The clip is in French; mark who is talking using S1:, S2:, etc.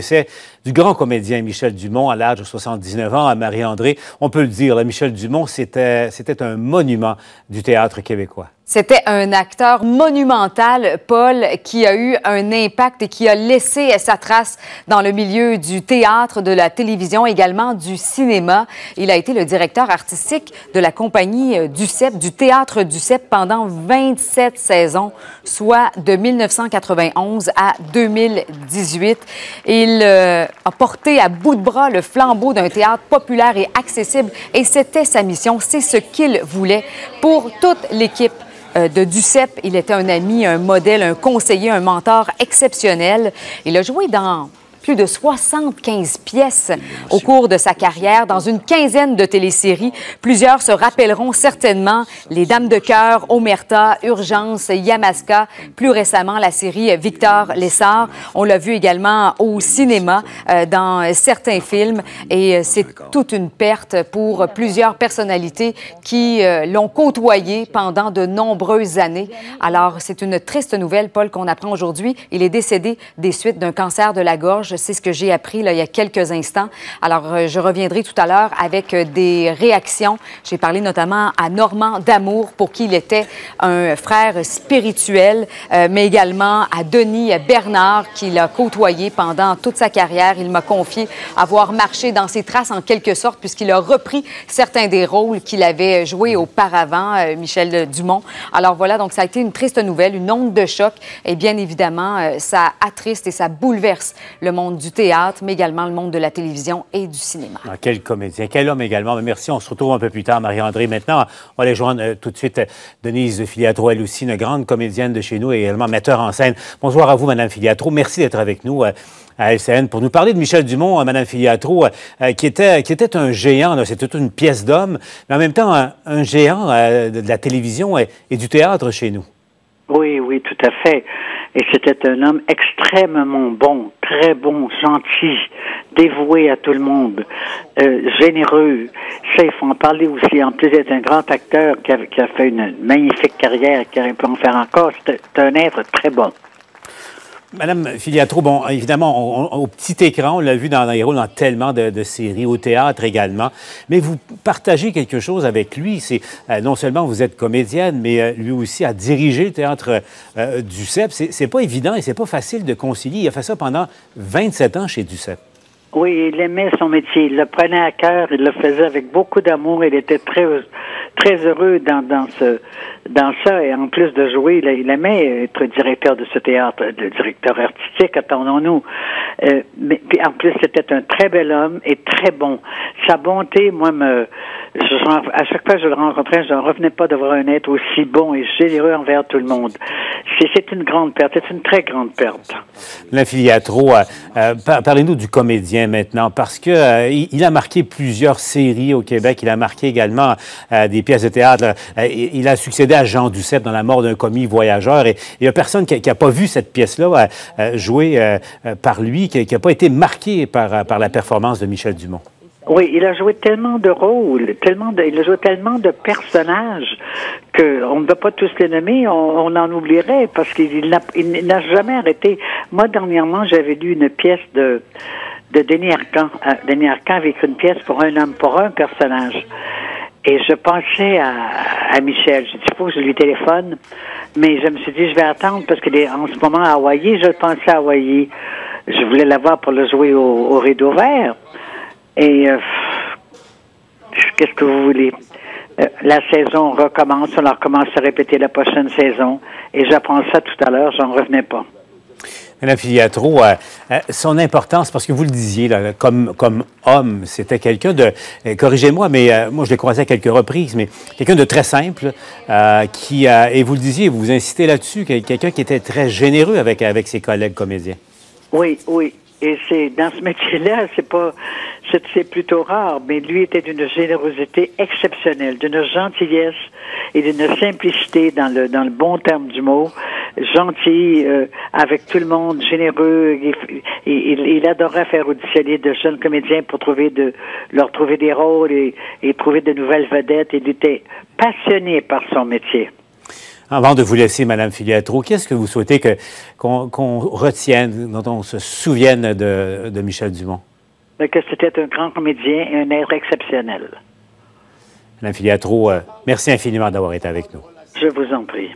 S1: C'est du grand comédien Michel Dumont à l'âge de 79 ans à Marie-André. On peut le dire, Michel Dumont, c'était un monument du théâtre québécois.
S2: C'était un acteur monumental, Paul, qui a eu un impact et qui a laissé sa trace dans le milieu du théâtre, de la télévision, également du cinéma. Il a été le directeur artistique de la compagnie euh, Ducep, du théâtre Ducep pendant 27 saisons, soit de 1991 à 2018. Il euh, a porté à bout de bras le flambeau d'un théâtre populaire et accessible et c'était sa mission, c'est ce qu'il voulait pour toute l'équipe de Duceppe. Il était un ami, un modèle, un conseiller, un mentor exceptionnel. Il a joué dans plus de 75 pièces au cours de sa carrière dans une quinzaine de téléséries. Plusieurs se rappelleront certainement Les Dames de cœur, Omerta, Urgence, Yamaska, plus récemment la série Victor Lessard. On l'a vu également au cinéma euh, dans certains films et euh, c'est toute une perte pour plusieurs personnalités qui euh, l'ont côtoyé pendant de nombreuses années. Alors c'est une triste nouvelle, Paul, qu'on apprend aujourd'hui. Il est décédé des suites d'un cancer de la gorge c'est ce que j'ai appris là, il y a quelques instants. Alors, euh, je reviendrai tout à l'heure avec euh, des réactions. J'ai parlé notamment à Normand Damour, pour qui il était un frère spirituel, euh, mais également à Denis Bernard, qu'il a côtoyé pendant toute sa carrière. Il m'a confié avoir marché dans ses traces en quelque sorte, puisqu'il a repris certains des rôles qu'il avait joués auparavant, Michel Dumont. Alors voilà, donc ça a été une triste nouvelle, une onde de choc. Et bien évidemment, ça attriste et ça bouleverse le monde du théâtre, mais également le monde de la télévision et du cinéma.
S1: Ah, quel comédien, quel homme également. merci, on se retrouve un peu plus tard, Marie-André. Maintenant, on va aller joindre euh, tout de suite euh, Denise Filiatro, elle aussi, une grande comédienne de chez nous et également metteur en scène. Bonsoir à vous, Madame Filiatro. Merci d'être avec nous. Euh, à LCN pour nous parler de Michel Dumont, Madame Filiatro, qui, était, qui était un géant, c'était toute une pièce d'homme, mais en même temps un, géant de la télévision et, et du théâtre chez nous.
S3: Oui, oui, tout à fait. Et c'était un homme extrêmement bon, très bon, gentil, dévoué à tout le monde, euh, généreux. Ça, il en parler aussi. En plus d'être un grand acteur qui a, qui a fait une magnifique carrière, qui aurait pu en faire encore, c'était un être très bon.
S1: Madame Filiatro, bon, évidemment, au petit écran, on l'a vu dans, rôles dans tellement de, séries, au théâtre également, mais vous partagez quelque chose avec lui. Euh, non seulement vous êtes comédienne, mais euh, lui aussi a dirigé le théâtre euh, du CEP. C'est pas évident et c'est pas facile de concilier. Il a fait ça pendant 27 ans chez Ducep.
S3: Oui, il aimait son métier. Il le prenait à cœur. Il le faisait avec beaucoup d'amour. Il était très très heureux dans, dans ça et en plus de jouer, il, aimait être directeur de ce théâtre, directeur artistique, attendons-nous. Euh, mais puis en plus, c'était un très bel homme et très bon. Sa bonté, moi, me, à chaque fois que je le rencontrais, je ne revenais pas de voir un être aussi bon et généreux envers tout le monde. C'est une grande perte, c'est une très grande perte.
S1: L'infiliatro, euh, euh, parlez-nous du comédien maintenant, parce que euh, il a marqué plusieurs séries au Québec, il a marqué également des pièces de théâtre. il a succédé à Jean Duceppe dans La mort d'un commis voyageur, et il n'y a personne qui n'a pas vu cette pièce-là jouée par lui, qui n'a pas été marqué par, par la performance de Michel Dumont.
S3: Oui, il a joué tellement de rôles, tellement de, il a joué tellement de personnages que on ne va pas tous les nommer, on, en oublierait parce qu'il n'a jamais arrêté. Moi, dernièrement, j'avais lu une pièce de de Denis Arcand. Euh, Denis Arcand avait écrit une pièce pour un homme, pour un personnage. Et je pensais à, à Michel. Je dis, il faut que je lui téléphone. Mais je me suis dit, je vais attendre parce qu'il est en ce moment à Hawaii. Je pensais à Hawaii. Je voulais l'avoir pour le jouer au, au rideau vert. Et euh, qu'est-ce que vous voulez? Euh, la saison recommence, on recommence à répéter la prochaine saison. Et j'apprends ça tout à l'heure, j'en revenais pas.
S1: Madame Filiatro, euh, son importance, parce que vous le disiez, là, comme, homme, c'était quelqu'un de, corrigez-moi, mais moi je l'ai croisé à quelques reprises, mais quelqu'un de très simple, qui, et vous le disiez, vous vous incitez là-dessus, quelqu'un qui était très généreux avec, avec ses collègues comédiens.
S3: Oui, oui. Et c'est dans ce métier-là, c'est pas, c'est plutôt rare, mais lui était d'une générosité exceptionnelle, d'une gentillesse et d'une simplicité dans le dans le bon terme du mot, gentil euh, avec tout le monde, généreux. Il, adorait faire auditionner de jeunes comédiens pour trouver de leur trouver des rôles et trouver de nouvelles vedettes. Il était passionné par son métier.
S1: Avant de vous laisser, Madame Filiatro, qu'est-ce que vous souhaitez que, qu'on, retienne, dont on se souvienne de, de Michel Dumont?
S3: Que c'était un grand comédien et un être exceptionnel.
S1: Madame Filiatro, euh, merci infiniment d'avoir été avec nous.
S3: Je vous en prie.